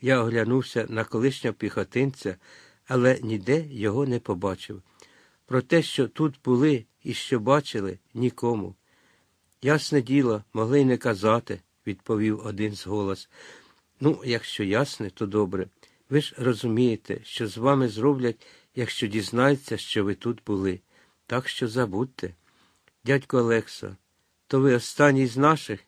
Я оглянувся на колишнього піхотинця, але ніде його не побачив. Про те, що тут були і що бачили, нікому. Ясне діло, могли й не казати, відповів один з голос. Ну, якщо ясне, то добре. Ви ж розумієте, що з вами зроблять, якщо дізнаються, що ви тут були. Так що забудьте. Дядько Олексо, то ви останній з наших?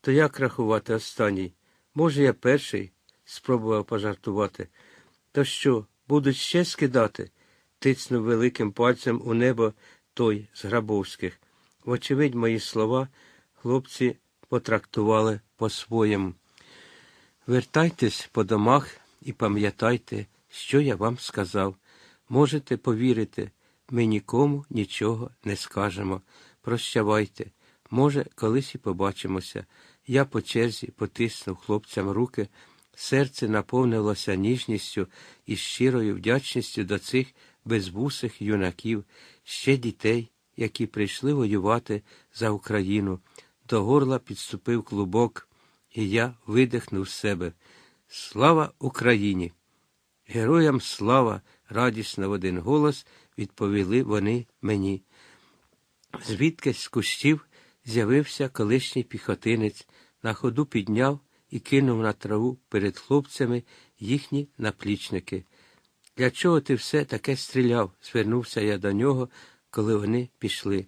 То як рахувати останній? Може, я перший? Спробував пожартувати. То що, будуть ще скидати? тицнув великим пальцем у небо той з Грабовських. Вочевидь, мої слова хлопці потрактували по-своєму. Вертайтесь по домах і пам'ятайте, що я вам сказав. Можете повірити, ми нікому нічого не скажемо. Прощавайте. Може, колись і побачимося. Я по черзі потиснув хлопцям руки, серце наповнилося ніжністю і щирою вдячністю до цих безвусих юнаків, ще дітей, які прийшли воювати за Україну. До горла підступив клубок, і я видихнув себе. Слава Україні! Героям слава! радісно в один голос відповіли вони мені. Звідкись з кущів з'явився колишній піхотинець, на ходу підняв і кинув на траву перед хлопцями їхні наплічники. Для чого ти все таке стріляв? звернувся я до нього, коли вони пішли.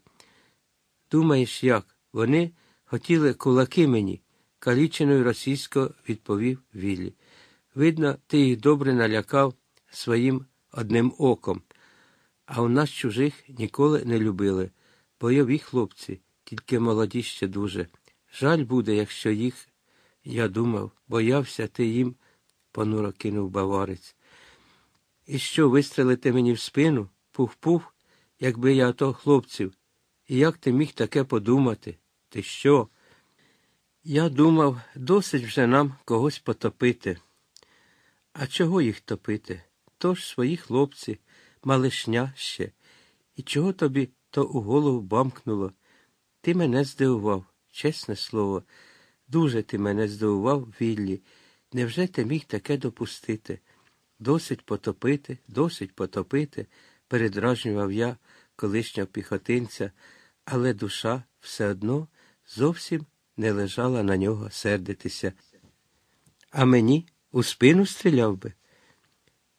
Думаєш, як? Вони хотіли кулаки мені, каліченою російсько відповів Віллі. Видно, ти їх добре налякав своїм одним оком, а у нас чужих ніколи не любили. Бойові хлопці, тільки молоді ще дуже. Жаль буде, якщо їх, я думав, боявся ти їм, понуро кинув баварець. І що, вистрелити мені в спину? Пух-пух, якби я ото хлопців. І як ти міг таке подумати? Ти що? Я думав, досить вже нам когось потопити. А чого їх топити? Тож свої хлопці, малишня ще. І чого тобі то у голову бамкнуло? Ти мене здивував, чесне слово. Дуже ти мене здивував, Віллі. Невже ти міг таке допустити? Досить потопити, досить потопити, передражнював я колишнього піхотинця, але душа все одно зовсім не лежала на нього сердитися. А мені у спину стріляв би?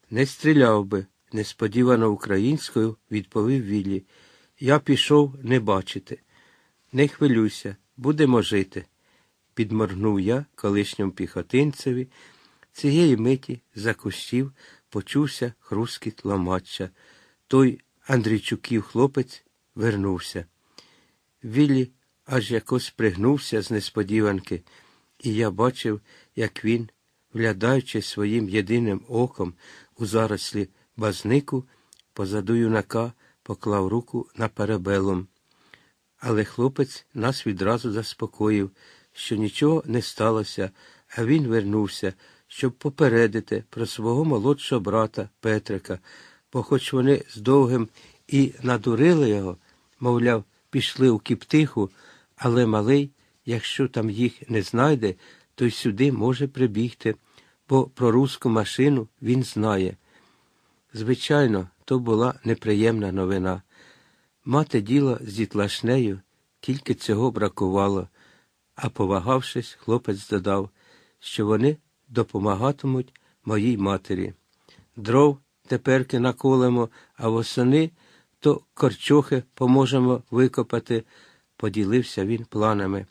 Не стріляв би, несподівано українською відповів Віллі. Я пішов не бачити. Не хвилюйся, будемо жити, підморгнув я колишньому піхотинцеві. Цієї миті за кущів почувся хрускіт ломача. Той Андрійчуків хлопець вернувся. Віллі аж якось пригнувся з несподіванки, і я бачив, як він, вглядаючи своїм єдиним оком у зарослі базнику, позаду юнака поклав руку на парабелом. Але хлопець нас відразу заспокоїв, що нічого не сталося, а він вернувся, щоб попередити про свого молодшого брата Петрика, бо хоч вони з довгим і надурили його, мовляв, пішли у кіптиху, але малий, якщо там їх не знайде, то й сюди може прибігти, бо про руську машину він знає. Звичайно, то була неприємна новина. Мати діло з дітлашнею, тільки цього бракувало, а повагавшись, хлопець додав, що вони допомагатимуть моїй матері. Дров теперки наколемо, а восени то корчохи поможемо викопати, поділився він планами.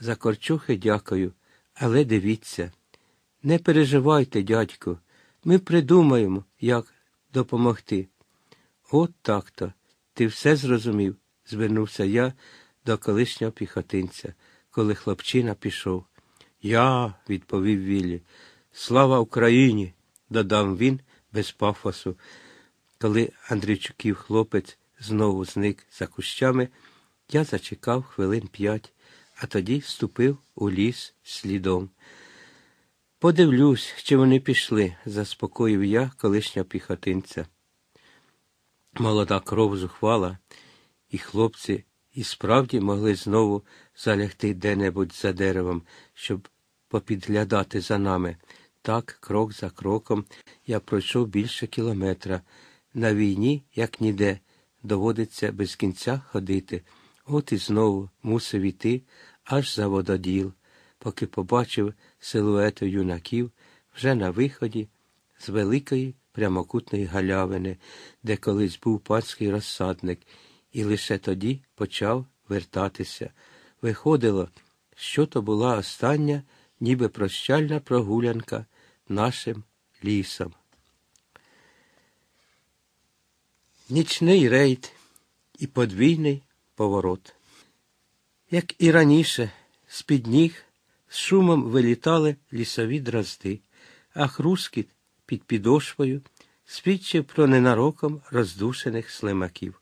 За корчохи дякую, але дивіться. Не переживайте, дядьку, ми придумаємо, як допомогти. От так то. Ти все зрозумів, звернувся я до колишнього піхотинця, коли хлопчина пішов. Я, відповів Віллі. Слава Україні, додав він без пафосу. Коли Андрійчуків хлопець знову зник за кущами, я зачекав хвилин п'ять, а тоді вступив у ліс слідом. Подивлюсь, чи вони пішли, заспокоїв я колишнього піхотинця. Молода кров зухвала, і хлопці і справді могли знову залягти де-небудь за деревом, щоб попідглядати за нами. Так, крок за кроком, я пройшов більше кілометра. На війні, як ніде, доводиться без кінця ходити. От і знову мусив іти аж за вододіл, поки побачив силуету юнаків вже на виході з великої прямокутної галявини, де колись був панський розсадник, і лише тоді почав вертатися. Виходило, що то була остання, ніби прощальна прогулянка нашим лісом. Нічний рейд і подвійний поворот. Як і раніше, з-під ніг з шумом вилітали лісові дразди, а хрускіт під підошвою свідчив про ненароком роздушених слимаків.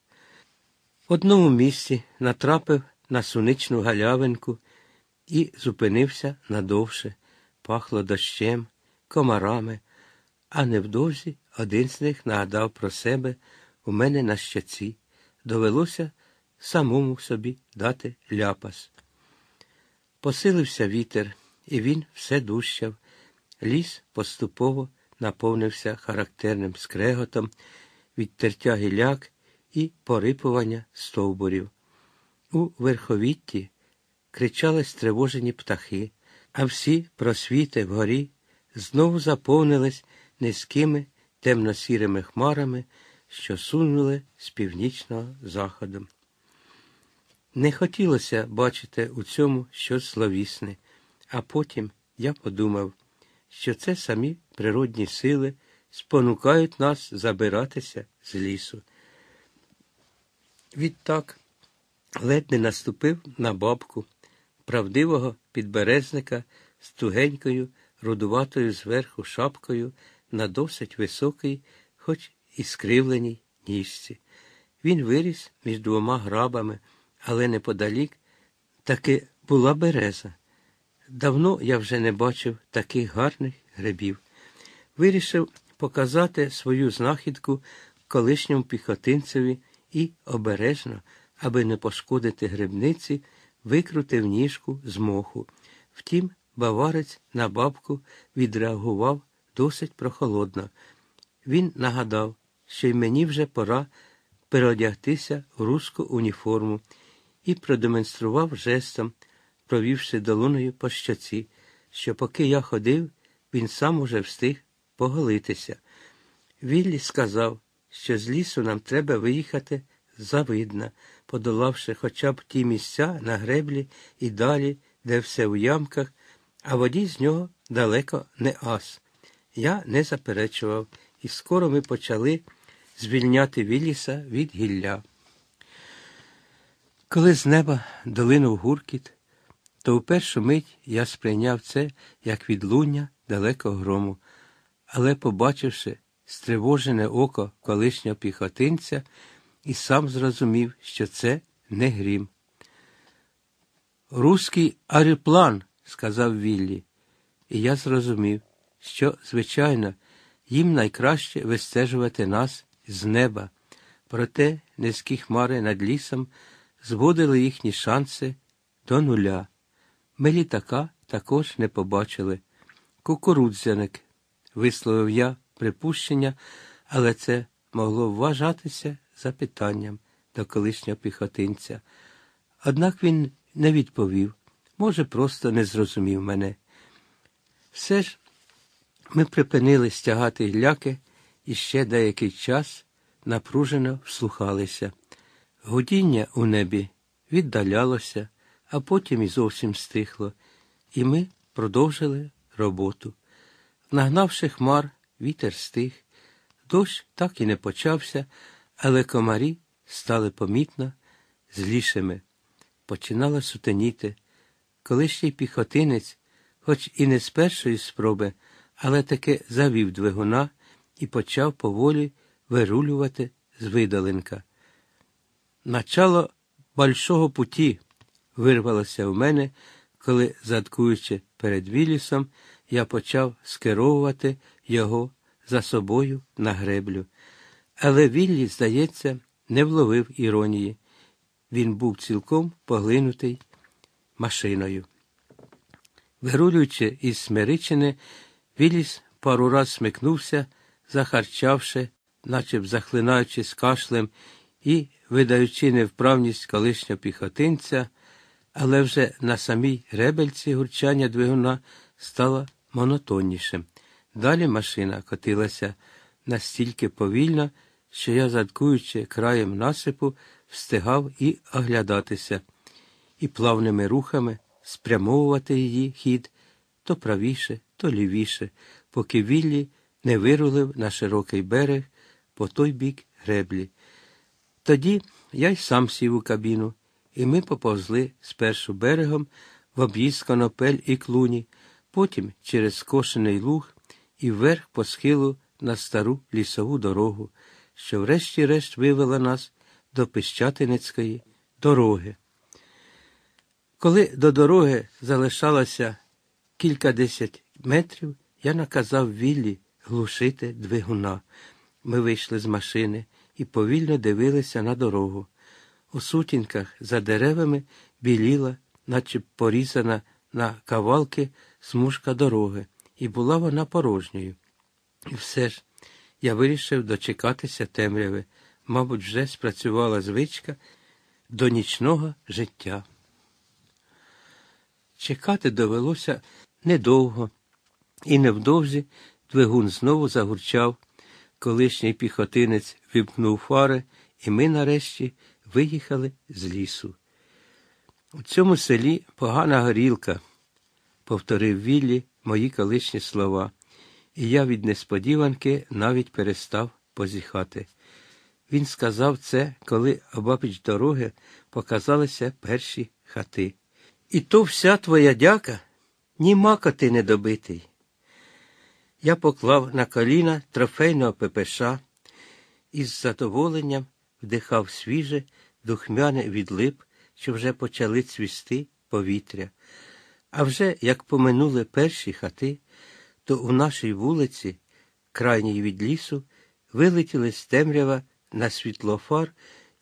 В одному місці натрапив на суничну галявинку і зупинився надовше, пахло дощем, комарами, а невдовзі один з них нагадав про себе у мене на щаці. Довелося самому собі дати ляпас. Посилився вітер, і він все дужчав. Ліс поступово наповнився характерним скреготом від тертя гіляк і порипування стовбурів. У верховітті кричали стривожені птахи, а всі просвіти вгорі знову заповнились низькими темно-сірими хмарами, що сунули з північного заходу. Не хотілося бачити у цьому щось зловісне, а потім я подумав, що це самі природні сили спонукають нас забиратися з лісу. Відтак ледь не наступив на бабку правдивого підберезника з тугенькою, рудуватою зверху шапкою на досить високій, хоч і скривленій ніжці. Він виріс між двома грабами, але неподалік таки була береза. Давно я вже не бачив таких гарних грибів. Вирішив показати свою знахідку колишньому піхотинцеві і обережно, аби не пошкодити грибниці, викрутив ніжку з моху. Втім, баварець на бабку відреагував досить прохолодно. Він нагадав, що й мені вже пора переодягтися в руську уніформу і продемонстрував жестом, провівши долоною по щоці, що поки я ходив, він сам уже встиг поголитися. Віллі сказав, що з лісу нам треба виїхати завидно, подолавши хоча б ті місця на греблі і далі, де все в ямках, а водій з нього далеко не ас. Я не заперечував, і скоро ми почали звільняти Вілліса від гілля. Коли з неба долинув гуркіт, то в першу мить я сприйняв це як відлуння далекого грому, але, побачивши стривожене око колишнього піхотинця, і сам зрозумів, що це не грім. Руський аероплан, сказав Віллі, і я зрозумів, що, звичайно, їм найкраще вистежувати нас з неба, проте низькі хмари над лісом зводили їхні шанси до нуля. Ми літака також не побачили. Кукурудзяник, висловив я припущення, але це могло вважатися запитанням до колишнього піхотинця. Однак він не відповів, може, просто не зрозумів мене. Все ж ми припинили стягати гляки і ще деякий час напружено вслухалися. Гудіння у небі віддалялося, а потім і зовсім стихло, і ми продовжили роботу. Нагнавши хмар, вітер стих, дощ так і не почався, але комарі стали помітно злішими. Починала сутеніти. Колишній піхотинець, хоч і не з першої спроби, але таки завів двигуна і почав поволі вирулювати з видалинка. Начало большого путі вирвалося в мене, коли, задкуючи перед Вілісом, я почав скеровувати його за собою на греблю. Але Віллі, здається, не вловив іронії. Він був цілком поглинутий машиною. Вирулюючи із Смиричини, Віліс пару раз смикнувся, захарчавши, наче б захлинаючись кашлем і видаючи невправність колишнього піхотинця, але вже на самій ребельці гурчання двигуна стало монотоннішим. Далі машина котилася настільки повільно, що я, задкуючи краєм насипу, встигав і оглядатися, і плавними рухами спрямовувати її хід то правіше, то лівіше, поки Віллі не вирулив на широкий берег по той бік греблі. Тоді я й сам сів у кабіну, і ми поповзли спершу берегом в об'їзд конопель і клуні, потім через скошений луг і вверх по схилу на стару лісову дорогу, що врешті-решт вивела нас до Пищатиницької дороги. Коли до дороги залишалося кількадесят метрів, я наказав Віллі глушити двигуна. Ми вийшли з машини і повільно дивилися на дорогу. У сутінках за деревами біліла, наче порізана на кавалки смужка дороги, і була вона порожньою. І все ж я вирішив дочекатися темряви, мабуть, вже спрацювала звичка до нічного життя. Чекати довелося недовго, і невдовзі двигун знову загурчав. Колишній піхотинець вимкнув фари, і ми нарешті виїхали з лісу. У цьому селі погана горілка, повторив Віллі мої колишні слова, і я від несподіванки навіть перестав позіхати. Він сказав це, коли обабіч дороги показалися перші хати. І то вся твоя дяка, ні мака ти недобитий. Я поклав на коліна трофейного ППШ і з задоволенням вдихав свіже, духмяне від лип, що вже почали цвісти повітря. А вже як поминули перші хати, то у нашій вулиці, крайній від лісу, вилетіли з темрява на світлофар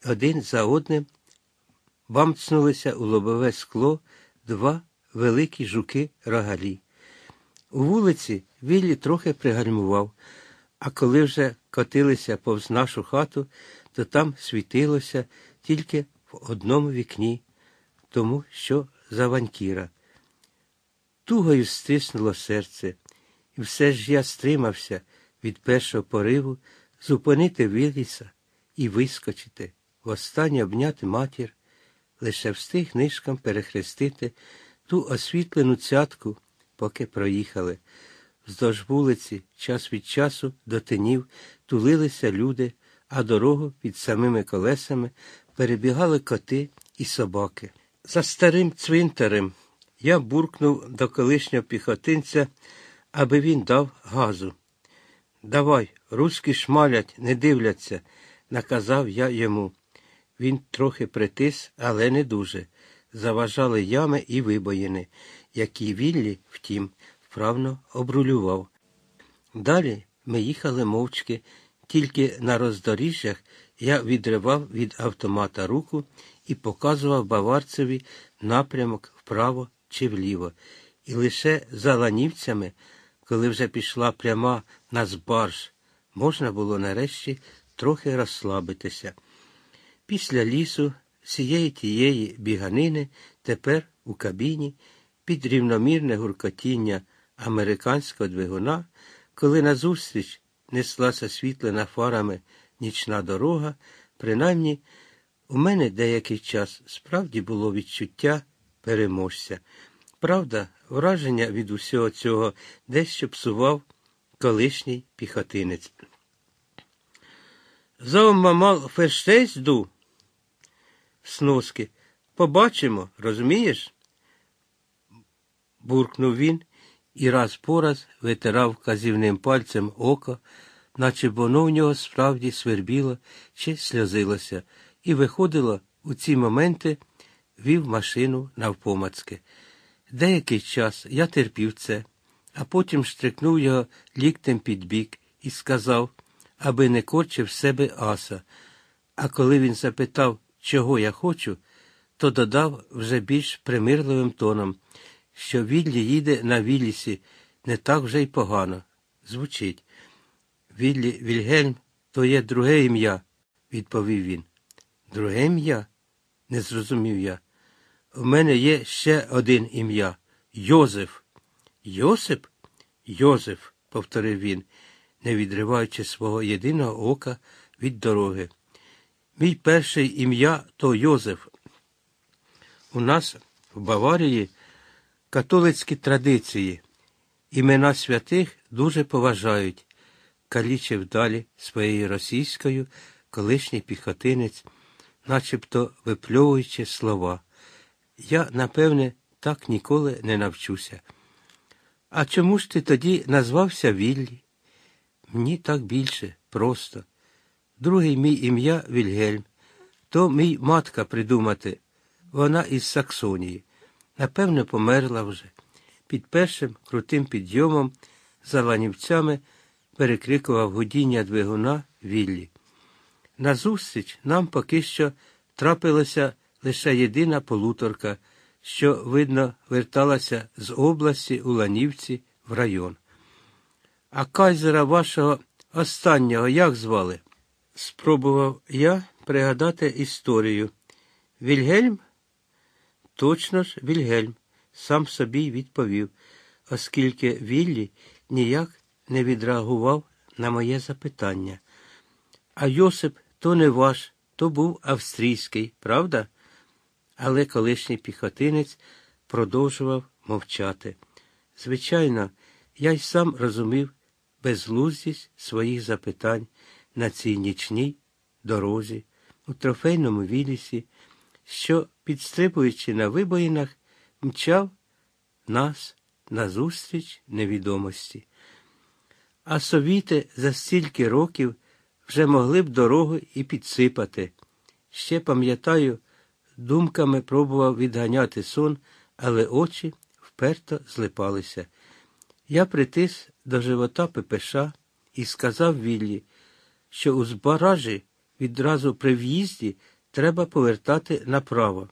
один за одним бамцнулися у лобове скло два великі жуки рогалі. У вулиці Віллі трохи пригальмував, а коли вже котилися повз нашу хату, то там світилося тільки в одному вікні, тому що за ванькіра. Тугою стиснуло серце, і все ж я стримався від першого пориву зупинити Вілліса і вискочити, востаннє обняти матір, лише встиг нишком перехрестити ту освітлену цятку, поки проїхали. Вздовж вулиці час від часу до тинів тулилися люди, а дорогу під самими колесами перебігали коти і собаки. За старим цвинтарем я буркнув до колишнього піхотинця, аби він дав газу. Давай, руські шмалять, не дивляться, наказав я йому. Він трохи притис, але не дуже. Заважали ями і вибоїни, які Віллі, втім, вправно обрулював. Далі ми їхали мовчки, тільки на роздоріжжях я відривав від автомата руку і показував баварцеві напрямок вправо чи вліво. І лише за ланівцями, коли вже пішла пряма на збарж, можна було нарешті трохи розслабитися. Після лісу, цієї тієї біганини, тепер у кабіні, під рівномірне гуркотіння американського двигуна, коли назустріч неслася світлена фарами нічна дорога, принаймні у мене деякий час справді було відчуття переможця. Правда, враження від усього цього дещо псував колишній піхотинець. Зовмамал ферштейсду, сноски, побачимо, розумієш? буркнув він і раз по раз витирав казівним пальцем око, наче воно в нього справді свербіло чи сльозилося, і виходило у ці моменти, вів машину навпомацьки. Деякий час я терпів це, а потім штрикнув його ліктем під бік і сказав, аби не корчив себе аса. А коли він запитав, чого я хочу, то додав вже більш примирливим тоном що Віллі їде на Віллісі не так вже й погано. Звучить. Віллі Вільгельм то є друге ім'я, відповів він. Друге ім'я? не зрозумів я. У мене є ще один ім'я Йозеф. Йосип? Йозеф, повторив він, не відриваючи свого єдиного ока від дороги. Мій перший ім'я то Йозеф. У нас в Баварії католицькі традиції. Імена святих дуже поважають, калічив далі своєю російською колишній піхотинець, начебто випльовуючи слова. Я, напевне, так ніколи не навчуся. А чому ж ти тоді назвався Віллі? Мені так більше, просто. Другий мій ім'я Вільгельм. То мій матка придумати. Вона із Саксонії. Напевне, померла вже. Під першим крутим підйомом за ланівцями перекрикував гудіння двигуна Віллі. Назустріч нам поки що трапилася лише єдина полуторка, що, видно, верталася з області у Ланівці в район. А кайзера вашого останнього як звали? Спробував я пригадати історію. Вільгельм? Точно ж, Вільгельм, сам собі відповів, оскільки Віллі ніяк не відреагував на моє запитання. А Йосип то не ваш, то був австрійський, правда? Але колишній піхотинець продовжував мовчати. Звичайно, я й сам розумів безглуздість своїх запитань на цій нічній дорозі, у трофейному вілісі, що, підстрибуючи на вибоїнах, мчав нас назустріч невідомості. А совіти за стільки років вже могли б дорогу і підсипати. Ще пам'ятаю, думками пробував відганяти сон, але очі вперто злипалися. Я притис до живота Пепеша і сказав Віллі, що у збаражі відразу при в'їзді треба повертати направо.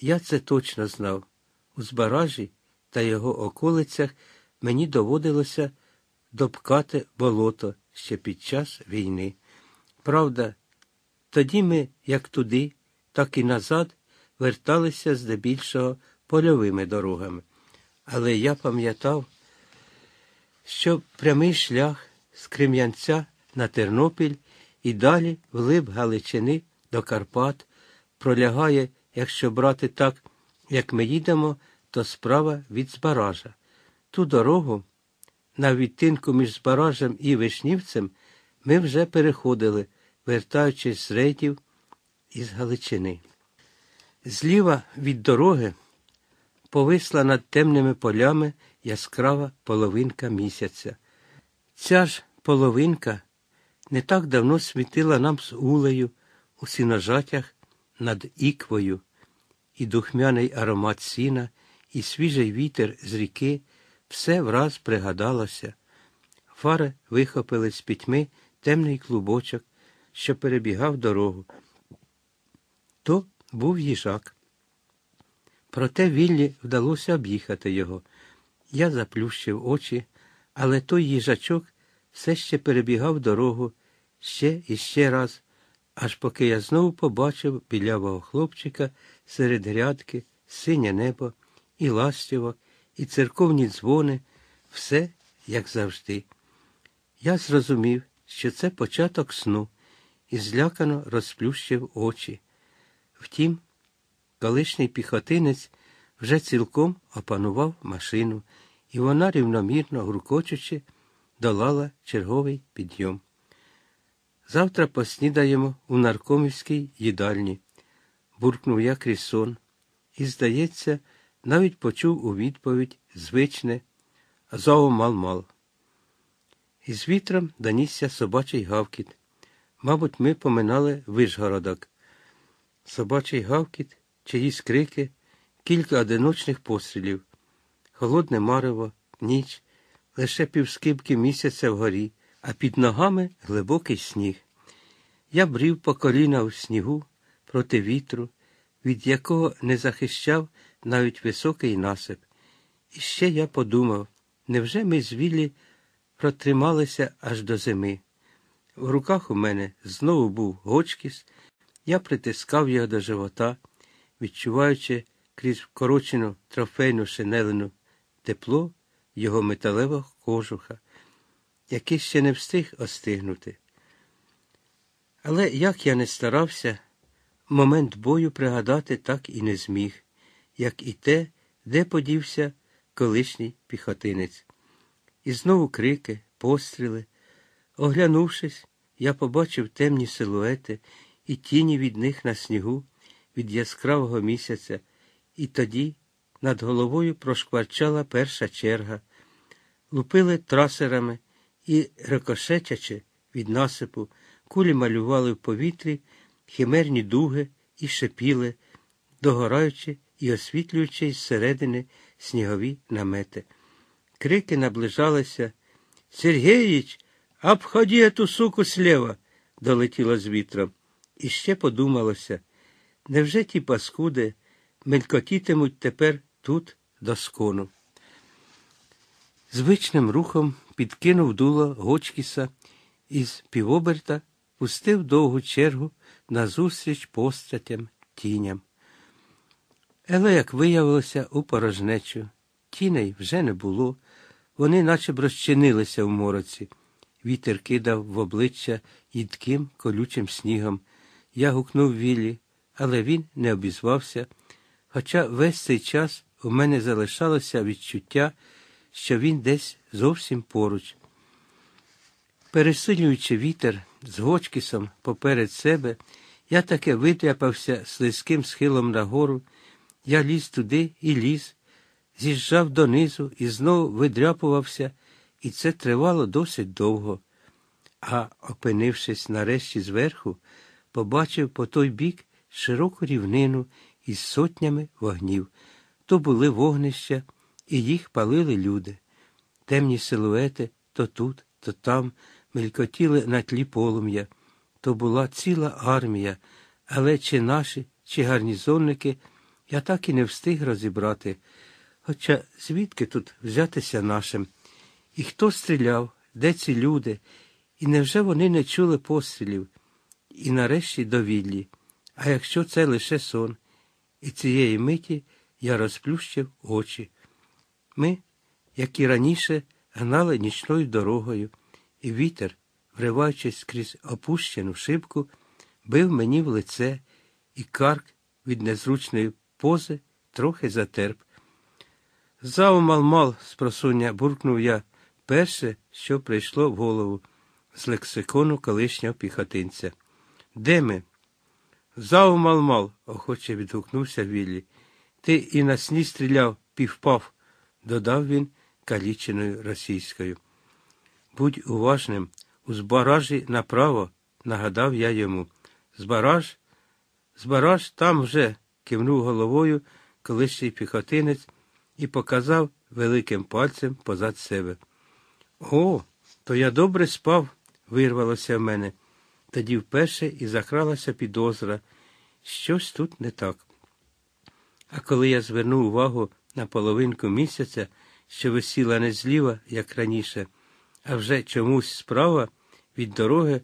Я це точно знав. У збаражі та його околицях мені доводилося допкати болото ще під час війни. Правда, тоді ми, як туди, так і назад, верталися здебільшого польовими дорогами. Але я пам'ятав, що прямий шлях з Крем'янця на Тернопіль і далі вглиб Галичини до Карпат пролягає, якщо брати так, як ми їдемо, то справа від Збаража. Ту дорогу на відтинку між Збаражем і Вишнівцем ми вже переходили, вертаючись з рейдів із Галичини. Зліва від дороги повисла над темними полями яскрава половинка місяця. Ця ж половинка не так давно світила нам з улею у сіножатях над іквою, і духмяний аромат сіна, і свіжий вітер з ріки все враз пригадалося. Фари вихопили з пітьми темний клубочок, що перебігав дорогу. То був їжак. Проте Віллі вдалося об'їхати його. Я заплющив очі, але той їжачок все ще перебігав дорогу ще і ще раз, аж поки я знову побачив білявого хлопчика серед грядки, синє небо, і ластівок, і церковні дзвони, все як завжди. Я зрозумів, що це початок сну, і злякано розплющив очі. Втім, колишній піхотинець вже цілком опанував машину, і вона рівномірно гуркочучи, долала черговий підйом. Завтра поснідаємо у наркомівській їдальні, буркнув я крізь сон, і, здається, навіть почув у відповідь звичне «Зоо мал-мал». Із вітром донісся собачий гавкіт. Мабуть, ми поминали Вишгородок. Собачий гавкіт, чиїсь крики, кілька одиночних пострілів, холодне марево, ніч, лише півскибки місяця вгорі, а під ногами глибокий сніг. Я брів по коліна у снігу проти вітру, від якого не захищав навіть високий насип. І ще я подумав, Невже ми з Віллі протрималися аж до зими? В руках у мене знову був гочкіс, я притискав його до живота, відчуваючи крізь вкорочену трофейну шинелину тепло його металевого кожуха, який ще не встиг остигнути. Але як я не старався, момент бою пригадати так і не зміг, як і те, де подівся колишній піхотинець. І знову крики, постріли. Оглянувшись, я побачив темні силуети і тіні від них на снігу від яскравого місяця, і тоді над головою прошкварчала перша черга, лупили трасерами і, рикошетячи від насипу, кулі малювали в повітрі химерні дуги і шепіли, догораючи і освітлюючи зсередини снігові намети. Крики наближалися. Сергеїч, обходи эту суку слева, долетіло з вітром. І ще подумалося, невже ті паскуди мелькотітимуть тепер тут до скону? Звичним рухом підкинув дуло Гочкіса із півоберта, пустив довгу чергу назустріч постатям, тіням. Але, як виявилося, у порожнечу, тіней вже не було, вони наче б розчинилися в мороці. Вітер кидав в обличчя їдким колючим снігом. Я гукнув Віллі, але він не обізвався, хоча весь цей час у мене залишалося відчуття, що він десь зовсім поруч. Пересилюючи вітер з Гочкісом поперед себе, я таки витряпався слизьким схилом нагору, я ліз туди і ліз, з'їжджав донизу і знову видряпувався, і це тривало досить довго. А, опинившись нарешті зверху, побачив по той бік широку рівнину із сотнями вогнів. То були вогнища, і їх палили люди. Темні силуети то тут, то там мелькотіли на тлі полум'я. То була ціла армія, але чи наші, чи гарнізонники я так і не встиг розібрати. Хоча звідки тут взятися нашим? І хто стріляв, де ці люди? І невже вони не чули пострілів? І нарешті довіллі. А якщо це лише сон, і цієї миті я розплющив очі. Ми, як і раніше, гнали нічною дорогою, і вітер, вриваючись крізь опущену шибку, бив мені в лице, і карк від незручної пози трохи затерп. Заумал-мал, спросуння, буркнув я перше, що прийшло в голову з лексикону колишнього піхотинця. Де ми? Заумал-мал, охоче відгукнувся Віллі. Ти і на сні стріляв, півпав, додав він каліченою російською. Будь уважним, у збаражі направо, нагадав я йому. Збараж? Збараж там вже, кивнув головою колишній піхотинець і показав великим пальцем позад себе. О, то я добре спав, вирвалося в мене. Тоді вперше і закралася підозра. Щось тут не так. А коли я звернув увагу на половинку місяця, що висіла не зліва, як раніше, а вже чомусь справа від дороги,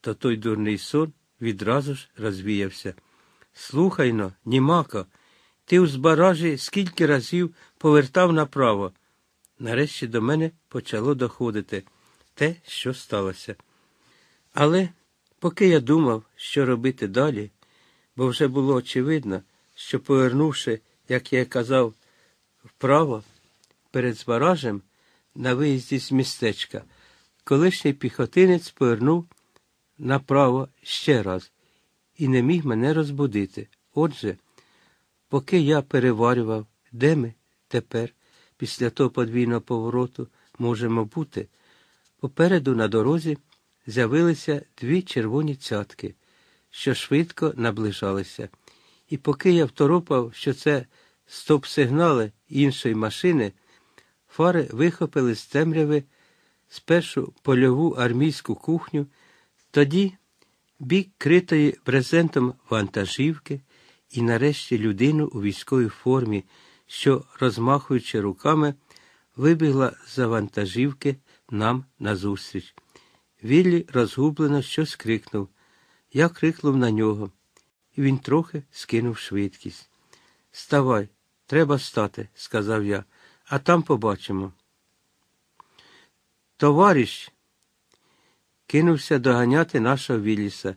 то той дурний сон відразу ж розвіявся. Слухайно, німако, ти у збаражі скільки разів повертав направо. Нарешті до мене почало доходити те, що сталося. Але поки я думав, що робити далі, бо вже було очевидно, що, повернувши, як я казав, вправо, перед збаражем, на виїзді з містечка, колишній піхотинець повернув направо ще раз і не міг мене розбудити. Отже, поки я переварював, де ми тепер, після того подвійного повороту, можемо бути, попереду на дорозі з'явилися дві червоні цятки, що швидко наближалися. І поки я второпав, що це стоп-сигнали іншої машини, фари вихопили з темряви спершу польову армійську кухню, тоді бік критої брезентом вантажівки і нарешті людину у військовій формі, що, розмахуючи руками, вибігла за вантажівки нам назустріч. Віллі розгублено щось крикнув. Я крикнув на нього, і він трохи скинув швидкість. Ставай, треба стати, сказав я, а там побачимо. Товариш, кинувся доганяти нашого Вілліса,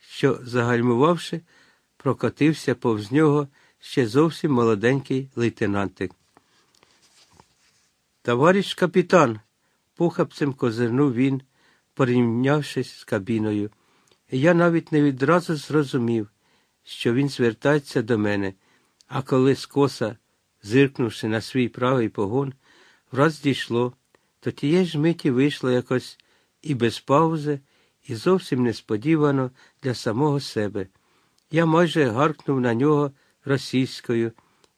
що, загальмувавши, прокотився повз нього ще зовсім молоденький лейтенантик. Товариш капітан, похапцем козирнув він, порівнявшись з кабіною. Я навіть не відразу зрозумів, що він звертається до мене, а коли скоса, зиркнувши на свій правий погон, враз дійшло, то тієї ж миті вийшло якось і без паузи, і зовсім несподівано для самого себе. Я майже гаркнув на нього російською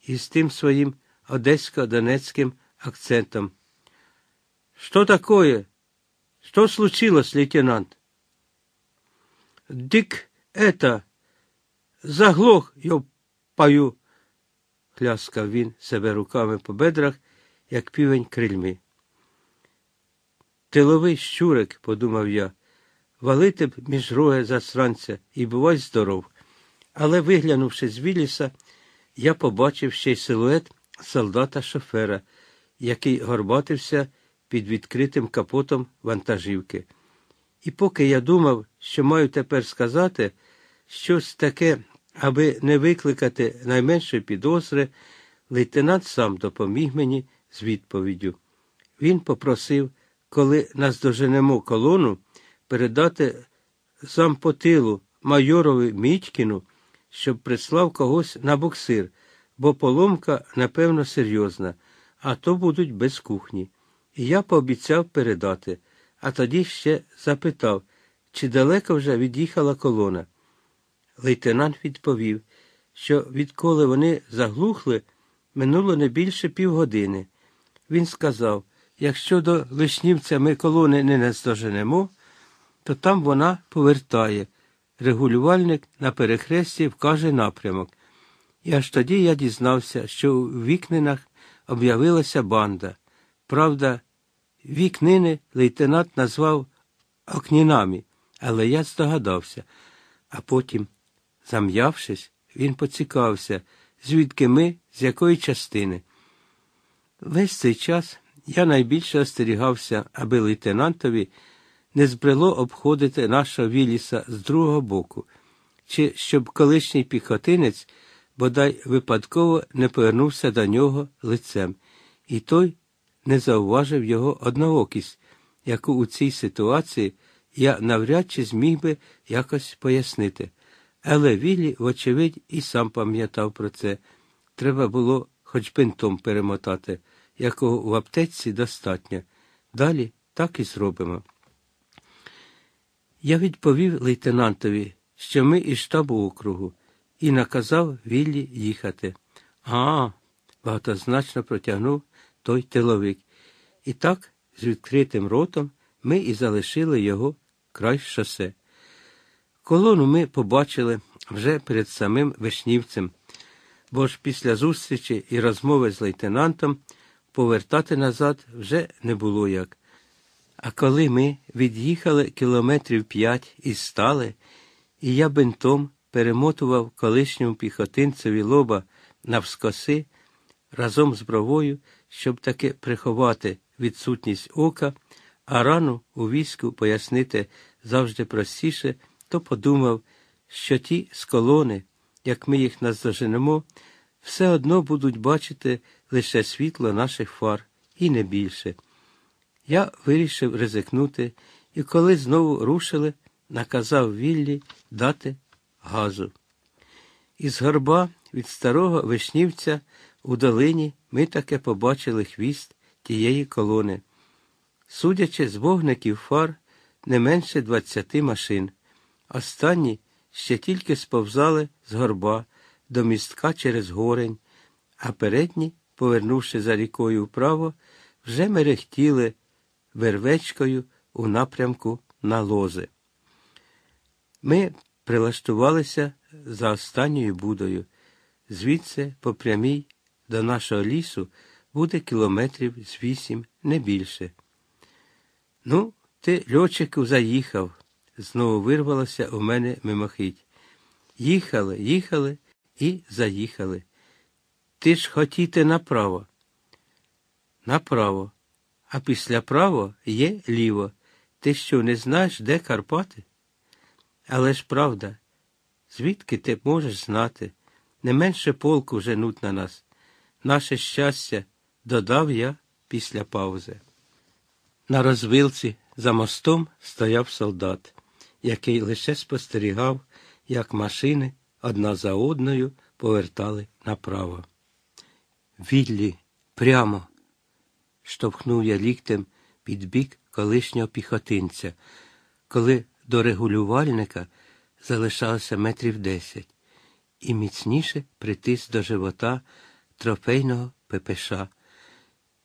і з тим своїм одесько-донецьким акцентом. Что такое? Что случилось, лейтенант? Дик это заглох, йо паю, хляскав він себе руками по бедрах, як півень крильми. Тиловий щурик, подумав я, валити б між роги засранця і бувай здоров. Але, виглянувши з Віліса, я побачив ще й силует солдата-шофера, який горбатився під відкритим капотом вантажівки. І поки я думав, що маю тепер сказати щось таке, аби не викликати найменшої підозри, лейтенант сам допоміг мені з відповіддю. Він попросив, коли наздоженемо колону, передати зампотилу майорові Мітькіну, щоб прислав когось на буксир, бо поломка, напевно, серйозна, а то будуть без кухні. І я пообіцяв передати, а тоді ще запитав, чи далеко вже від'їхала колона. Лейтенант відповів, що відколи вони заглухли, минуло не більше півгодини. Він сказав, якщо до Вишнівця ми колони не наздоженемо, то там вона повертає. Регулювальник на перехресті вкаже напрямок. І аж тоді я дізнався, що у вікнинах об'явилася банда. Правда, вікнини лейтенант назвав окнінами, але я здогадався, а потім, зам'явшись, він поцікавився, звідки ми, з якої частини. Весь цей час я найбільше остерігався, аби лейтенантові не збрело обходити нашого Віліса з другого боку, чи щоб колишній піхотинець бодай випадково не повернувся до нього лицем, і той не зауважив його одноокість, яку у цій ситуації я навряд чи зміг би якось пояснити. Але Віллі, вочевидь, і сам пам'ятав про це. Треба було хоч бинтом перемотати, якого в аптеці достатньо. Далі так і зробимо. Я відповів лейтенантові, що ми із штабу округу, і наказав Віллі їхати. А, багатозначно протягнув той тиловик. І так, з відкритим ротом, ми і залишили його край шосе. Колону ми побачили вже перед самим Вишнівцем, бо ж після зустрічі і розмови з лейтенантом повертати назад вже не було як. А коли ми від'їхали кілометрів п'ять і стали, і я бинтом перемотував колишньому піхотинцеві лоба навскоси разом з бровою, щоб таки приховати відсутність ока, а рану у війську пояснити завжди простіше, то подумав, що ті з колони, як ми їх наздоженемо, все одно будуть бачити лише світло наших фар і не більше. Я вирішив ризикнути і, коли знову рушили, наказав Віллі дати газу. Із горба від старого вишнівця у долині ми таки побачили хвіст тієї колони. Судячи з вогників фар, не менше двадцяти машин. Останні ще тільки сповзали з горба до містка через горень, а передні, повернувши за рікою вправо, вже мерехтіли вервечкою у напрямку на лози. Ми прилаштувалися за останньою будою. Звідси, по прямій до нашого лісу, буде кілометрів з вісім, не більше. Ну, ти, льотчику, заїхав, знову вирвалося у мене мимохідь. Їхали, їхали і заїхали. Ти ж хотіте направо. Направо. А після право є ліво. Ти що, не знаєш, де Карпати? Але ж правда, звідки ти можеш знати? Не менше полку женуть на нас. Наше щастя, додав я після паузи. На розвилці за мостом стояв солдат, який лише спостерігав, як машини одна за одною повертали направо. Віллі, прямо. штовхнув я ліктем під бік колишнього піхотинця, коли до регулювальника залишалося метрів десять, і міцніше притис до живота трофейного ППШ.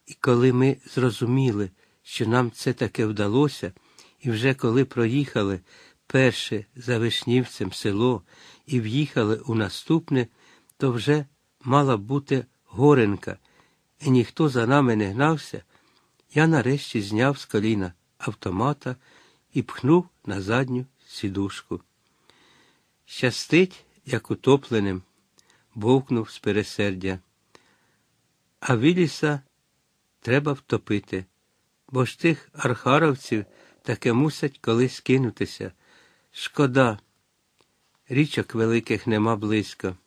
І коли ми зрозуміли, що нам це таке вдалося, і вже коли проїхали перше за Вишнівцем село і в'їхали у наступне, то вже мала бути горенка, і ніхто за нами не гнався, я нарешті зняв з коліна автомата і пхнув на задню сідушку. Щастить, як утопленим, бовкнув з пересердя. А Віліса треба втопити, бо ж тих архаровців таке мусять колись кинутися. Шкода, річок великих нема близько.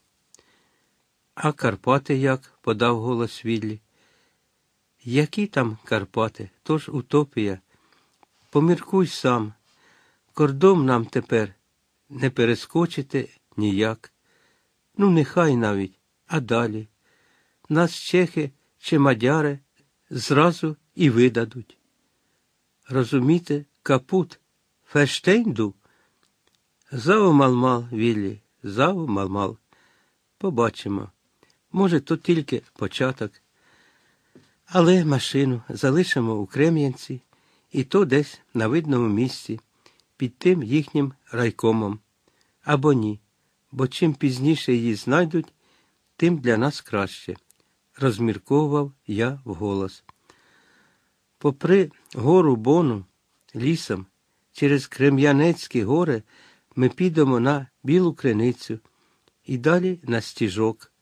А Карпати як? подав голос Віллі. Які там Карпати? Тож утопія. Поміркуй сам. Кордом нам тепер не перескочити ніяк. Ну, нехай навіть, а далі. Нас чехи чи мадяри зразу і видадуть. Розумієте, капут, ферштейнду? Заву малмал, Віллі, заву малмал. Побачимо. Може, то тільки початок. Але машину залишимо у Крем'янці, і то десь на видному місці, під тим їхнім райкомом. Або ні, бо чим пізніше її знайдуть, тим для нас краще, розмірковував я вголос. Попри гору Бону, лісом, через Крем'янецькі гори ми підемо на білу криницю і далі на стіжок.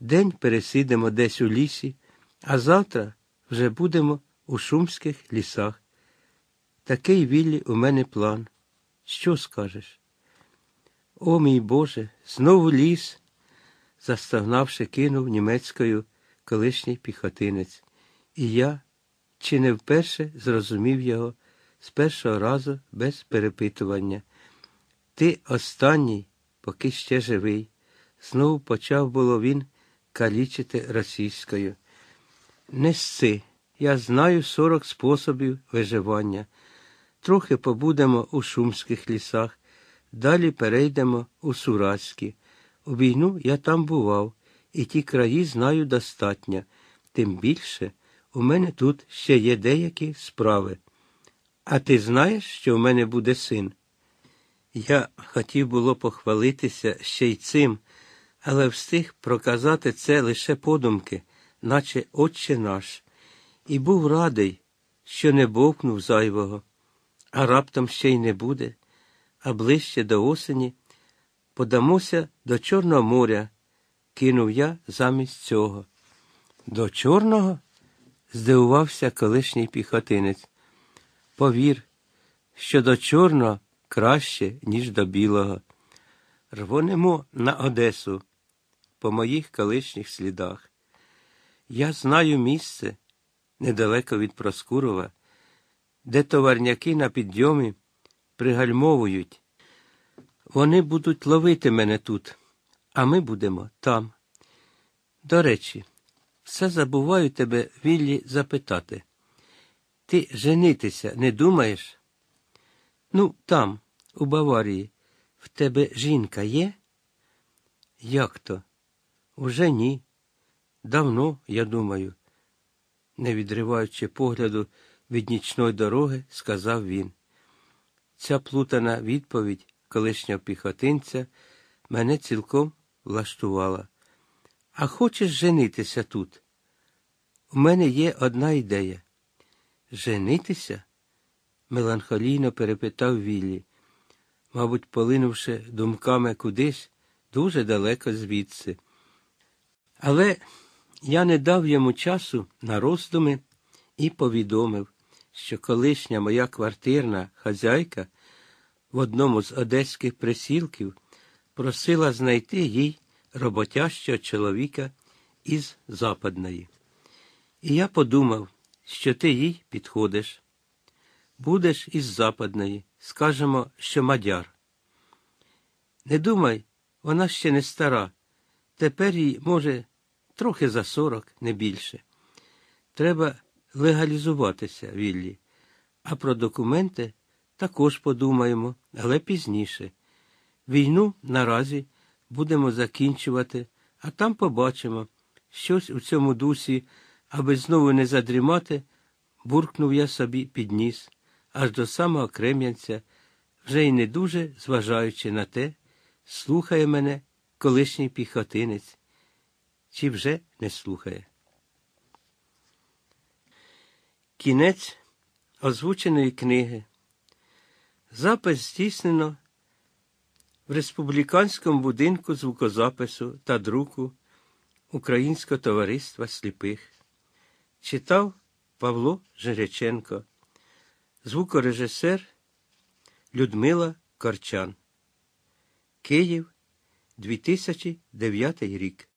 День пересидимо десь у лісі, а завтра вже будемо у шумських лісах. Такий віллі у мене план. Що скажеш? О, мій Боже, знову ліс, застогнавши, кинув німецькою колишній піхотинець. І я чи не вперше зрозумів його з першого разу без перепитування. Ти останній, поки ще живий. Знову почав було він калічити російською. Не сси, я знаю сорок способів виживання. Трохи побудемо у шумських лісах, далі перейдемо у Сураські. У війну я там бував, і ті краї знаю достатньо. Тим більше у мене тут ще є деякі справи. А ти знаєш, що в мене буде син? Я хотів було похвалитися ще й цим, але встиг проказати це лише подумки, наче Отче наш, і був радий, що не бовкнув зайвого, а раптом ще й не буде, а ближче до осені подамося до Чорного моря, кинув я замість цього. До Чорного? здивувався колишній піхотинець. Повір, що до чорного краще, ніж до білого. Рвонемо на Одесу по моїх колишніх слідах. Я знаю місце недалеко від Проскурова, де товарняки на підйомі пригальмовують. Вони будуть ловити мене тут, а ми будемо там. До речі, все забуваю тебе, Віллі, запитати. Ти женитися не думаєш? Ну, там, у Баварії, в тебе жінка є? Як то? Уже ні. Давно, я думаю, не відриваючи погляду від нічної дороги, сказав він. Ця плутана відповідь колишнього піхотинця мене цілком влаштувала. А хочеш женитися тут? У мене є одна ідея. Женитися? меланхолійно перепитав Віллі, мабуть, полинувши думками кудись дуже далеко звідси. Але я не дав йому часу на роздуми і повідомив, що колишня моя квартирна хазяйка в одному з одеських присілків просила знайти їй роботящого чоловіка із Западної. І я подумав, що ти їй підходиш. Будеш із Западної, скажемо, що мадяр. Не думай, вона ще не стара. Тепер їй, може, трохи за сорок, не більше. Треба легалізуватися, Віллі. А про документи також подумаємо, але пізніше. Війну наразі будемо закінчувати, а там побачимо. Щось у цьому дусі, аби знову не задрімати, буркнув я собі під ніс, аж до самого Крем'янця, вже й не дуже зважаючи на те, слухає мене колишній піхотинець, чи вже не слухає. Кінець озвученої книги. Запис здійснено в Республіканському будинку звукозапису та друку Українського товариства сліпих. Читав Павло Жереченко, звукорежисер Людмила Корчан. Київ, 2009 рік.